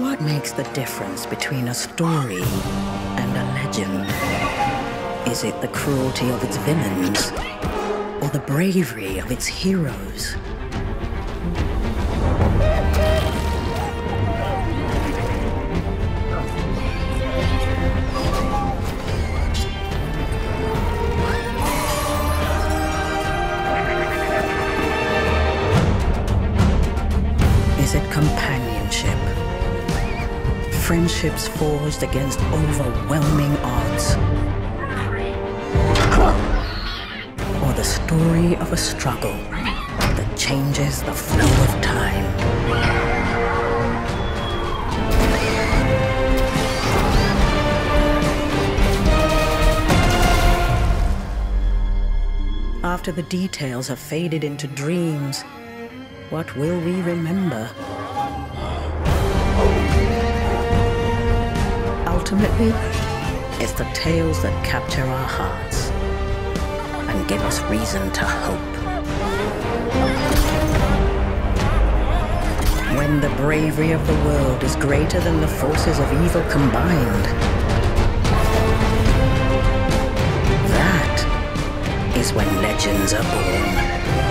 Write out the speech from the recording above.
What makes the difference between a story and a legend? Is it the cruelty of its villains or the bravery of its heroes? Is it companionship? Friendships forged against overwhelming odds? Or the story of a struggle that changes the flow of time? After the details have faded into dreams, what will we remember? Ultimately, it's the tales that capture our hearts and give us reason to hope. When the bravery of the world is greater than the forces of evil combined, that is when legends are born.